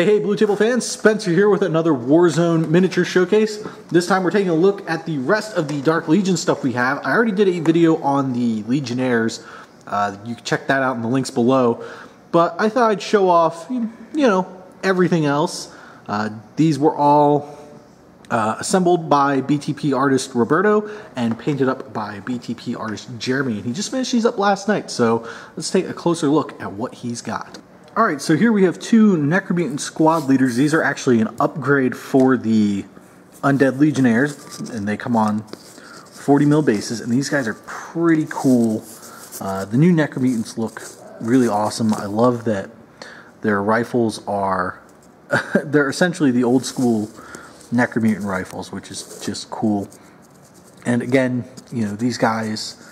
Hey, hey, Blue Table fans, Spencer here with another Warzone miniature showcase. This time we're taking a look at the rest of the Dark Legion stuff we have. I already did a video on the Legionnaires. Uh, you can check that out in the links below. But I thought I'd show off, you know, everything else. Uh, these were all uh, assembled by BTP artist Roberto and painted up by BTP artist Jeremy. And he just finished these up last night, so let's take a closer look at what he's got. Alright, so here we have two Necromutant squad leaders. These are actually an upgrade for the Undead Legionnaires, and they come on 40 mil bases, and these guys are pretty cool. Uh, the new Necromutants look really awesome. I love that their rifles are, they're essentially the old school Necromutant rifles, which is just cool. And again, you know, these guys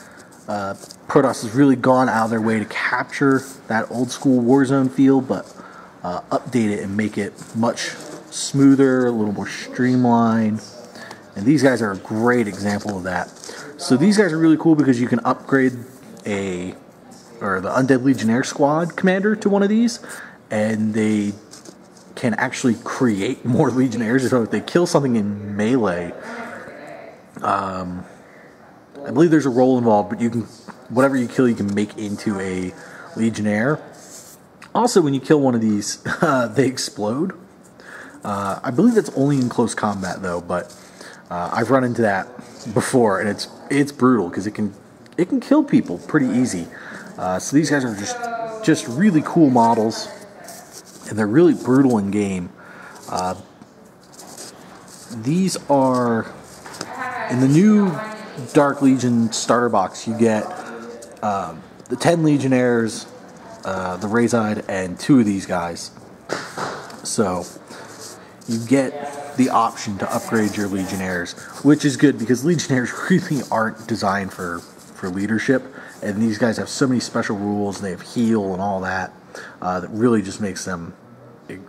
uh, Prodos has really gone out of their way to capture that old school Warzone feel, but uh, update it and make it much smoother, a little more streamlined. And these guys are a great example of that. So these guys are really cool because you can upgrade a or the Undead Legionnaire squad commander to one of these, and they can actually create more Legionnaires. So if they kill something in melee, um, I believe there's a roll involved, but you can whatever you kill, you can make into a Legionnaire. Also, when you kill one of these, uh, they explode. Uh, I believe that's only in close combat though, but uh, I've run into that before, and it's it's brutal because it can it can kill people pretty easy. Uh, so these guys are just just really cool models, and they're really brutal in game. Uh, these are in the new Dark Legion starter box, you get um, the 10 Legionnaires, uh, the Razide, and two of these guys. So you get the option to upgrade your Legionnaires, which is good because Legionnaires really aren't designed for, for leadership. And these guys have so many special rules, they have heal and all that, uh, that really just makes them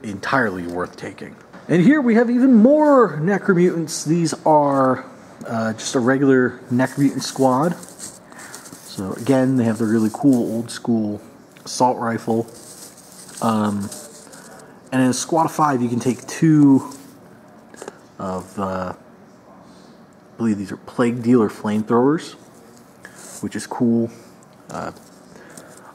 entirely worth taking. And here we have even more Necromutants. These are uh, just a regular Necromutant squad. So again, they have the really cool old school assault rifle. Um, and in a squad of five, you can take two of, uh, I believe these are Plague Dealer flamethrowers, which is cool. Uh,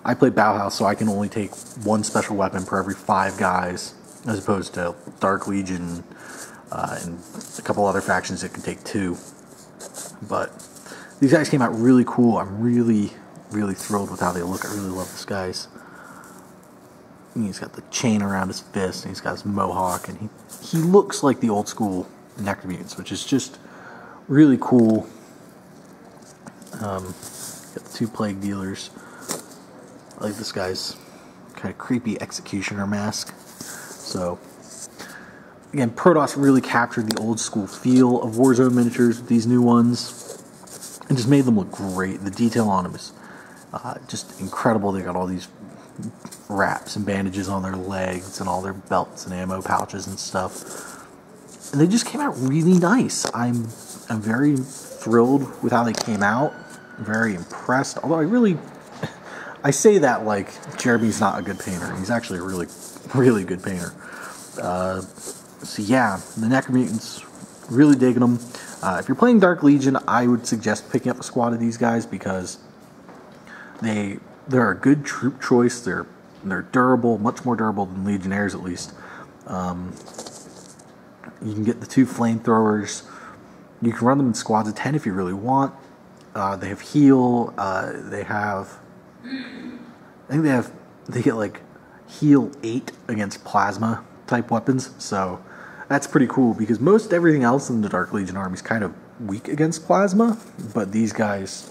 I play Bauhaus, so I can only take one special weapon per every five guys, as opposed to Dark Legion uh, and a couple other factions that can take two. But these guys came out really cool. I'm really, really thrilled with how they look. I really love this guy's. He's got the chain around his fist, and he's got his mohawk, and he, he looks like the old school Necromutants, which is just really cool. Um, got the two Plague Dealers. I like this guy's kind of creepy executioner mask. So, again, Prodos really captured the old school feel of Warzone miniatures with these new ones and just made them look great. The detail on them is uh, just incredible. They got all these wraps and bandages on their legs and all their belts and ammo pouches and stuff. And they just came out really nice. I'm I'm very thrilled with how they came out. Very impressed. Although I really I say that like Jeremy's not a good painter. He's actually a really really good painter. Uh, so yeah, the Necromutants, really digging them. Uh, if you're playing Dark Legion, I would suggest picking up a squad of these guys because they they're a good troop choice. They're they're durable, much more durable than Legionnaires at least. Um, you can get the two flamethrowers. You can run them in squads of ten if you really want. Uh, they have heal. Uh, they have. I think they have. They get like heal eight against plasma type weapons. So that's pretty cool because most everything else in the Dark Legion army is kind of weak against plasma, but these guys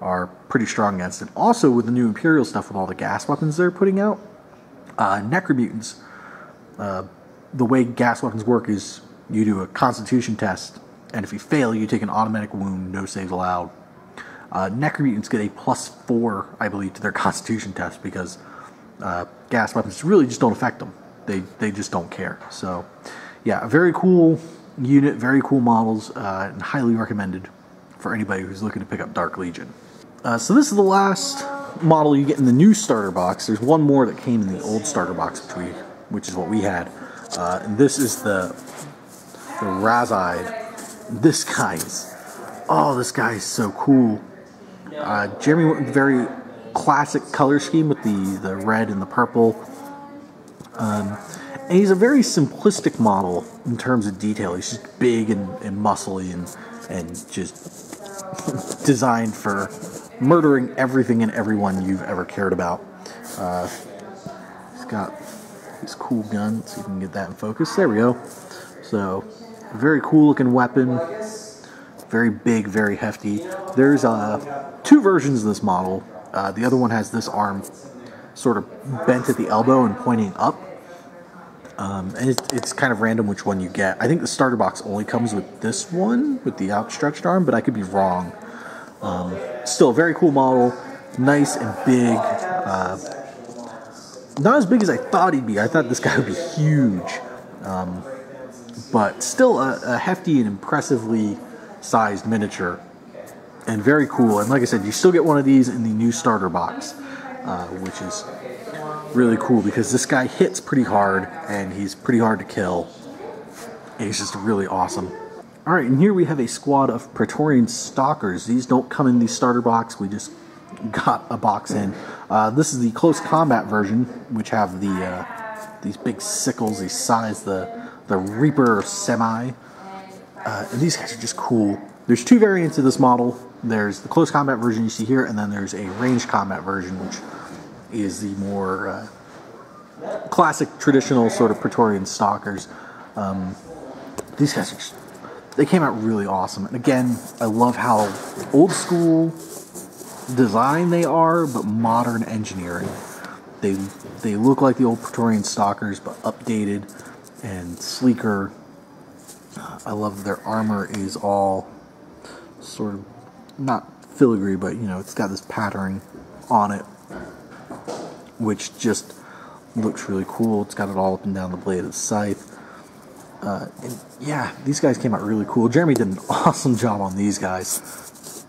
are pretty strong against it. Also, with the new Imperial stuff, with all the gas weapons they're putting out, uh, Necromutants, uh, the way gas weapons work is you do a Constitution test, and if you fail, you take an automatic wound, no saves allowed. Uh, Necromutants get a plus four, I believe, to their Constitution test because uh, gas weapons really just don't affect them they they just don't care. So, yeah, a very cool unit, very cool models, uh, and highly recommended for anybody who's looking to pick up Dark Legion. Uh, so this is the last model you get in the new starter box. There's one more that came in the old starter box, which we which is what we had. Uh, and this is the the Razide. This guy's oh, this guy is so cool. Uh, Jeremy went very classic color scheme with the the red and the purple. Um, and he's a very simplistic model in terms of detail. He's just big and, and muscly and and just designed for murdering everything and everyone you've ever cared about. Uh, he's got his cool gun, so you can get that in focus. There we go. So, very cool looking weapon. Very big, very hefty. There's uh, two versions of this model. Uh, the other one has this arm sort of bent at the elbow and pointing up. Um, and it's, it's kind of random which one you get. I think the starter box only comes with this one, with the outstretched arm, but I could be wrong. Um, still very cool model, nice and big. Uh, not as big as I thought he'd be. I thought this guy would be huge. Um, but still a, a, hefty and impressively sized miniature. And very cool. And like I said, you still get one of these in the new starter box, uh, which is really cool because this guy hits pretty hard and he's pretty hard to kill. And he's just really awesome. Alright, and here we have a squad of Praetorian Stalkers. These don't come in the starter box, we just got a box in. Uh, this is the close combat version, which have the uh, these big sickles, these size, the, the Reaper Semi. Uh, and these guys are just cool. There's two variants of this model. There's the close combat version you see here, and then there's a range combat version, which is the more uh, classic, traditional sort of Praetorian Stalkers. Um, these guys are they came out really awesome. And again, I love how old school design they are, but modern engineering. They they look like the old Praetorian Stalkers, but updated and sleeker. I love their armor is all sort of not filigree, but you know, it's got this patterning on it, which just looks really cool. It's got it all up and down the blade of the scythe. Uh, and yeah, these guys came out really cool. Jeremy did an awesome job on these guys.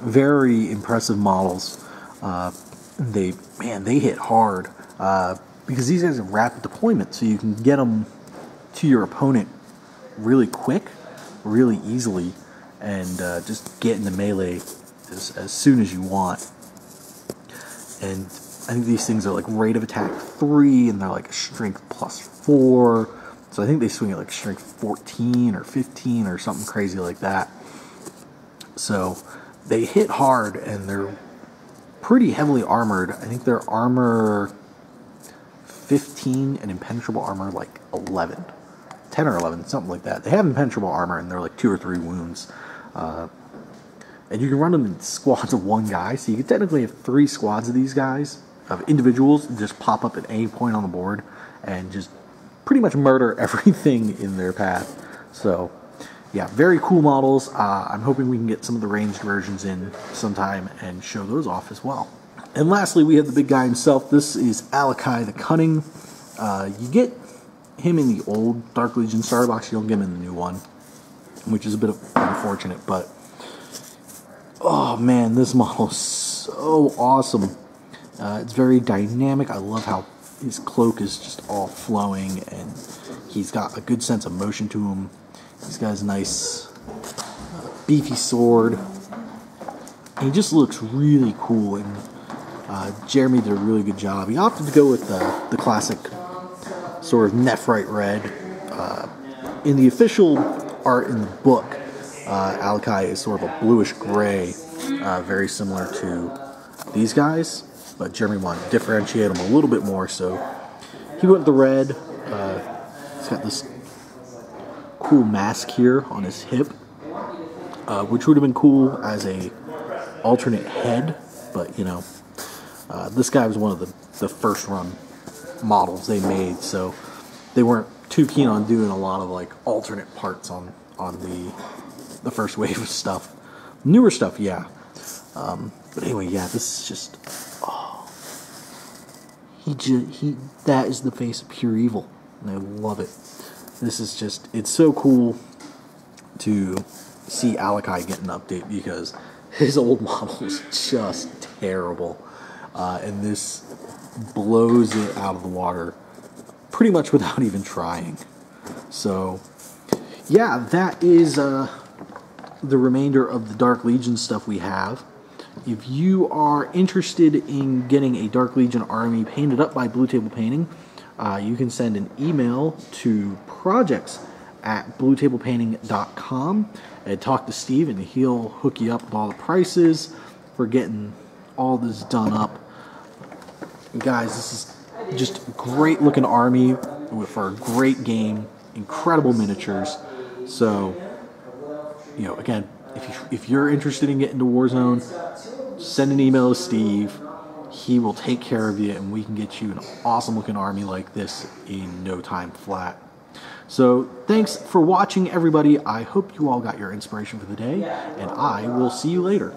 Very impressive models. Uh, they, man, they hit hard uh, because these guys have rapid deployment, so you can get them to your opponent really quick, really easily, and uh, just get into melee as, as soon as you want. And I think these things are like rate of attack three, and they're like strength plus four so I think they swing at like strength 14 or 15 or something crazy like that. So they hit hard and they're pretty heavily armored. I think they're armor 15 and impenetrable armor like 11. 10 or 11, something like that. They have impenetrable armor and they're like two or three wounds. Uh, and you can run them in squads of one guy, so you can technically have three squads of these guys, of individuals, just pop up at any point on the board and just pretty much murder everything in their path. So, yeah, very cool models. Uh, I'm hoping we can get some of the ranged versions in sometime and show those off as well. And lastly, we have the big guy himself. This is Alakhai the Cunning. Uh, you get him in the old Dark Legion starter box. You don't get him in the new one, which is a bit unfortunate. But oh man, this model is so awesome. Uh, it's very dynamic. I love how his cloak is just all flowing and he's got a good sense of motion to him. He's got his nice uh, beefy sword. He just looks really cool and uh, Jeremy did a really good job. He opted to go with the, the classic sort of Nepharite red. Uh, in the official art in the book, uh, Alakhai is sort of a bluish gray, uh, very similar to these guys but Jeremy wanted to differentiate him a little bit more, so he went with the red. Uh, he's got this cool mask here on his hip, uh, which would have been cool as a alternate head, but you know, uh, this guy was one of the, the first run models they made, so they weren't too keen on doing a lot of like alternate parts on on the the first wave of stuff. Newer stuff, yeah. Um, but anyway, yeah, this is just he he that is the face of pure evil, and I love it. This is just it's so cool to see Alakhai get an update because his old model is just terrible, uh, and this blows it out of the water pretty much without even trying. So, yeah, that is uh, the remainder of the Dark Legion stuff we have. If you are interested in getting a Dark Legion army painted up by Blue Table Painting, uh, you can send an email to projects at bluetablepainting.com and talk to Steve, and he'll hook you up with all the prices for getting all this done up. Guys, this is just a great looking army for a great game, incredible miniatures. So, you know, again, if, you, if you're interested in getting to Warzone, send an email to Steve. He will take care of you, and we can get you an awesome looking army like this in no time flat. So, thanks for watching, everybody. I hope you all got your inspiration for the day, and I will see you later.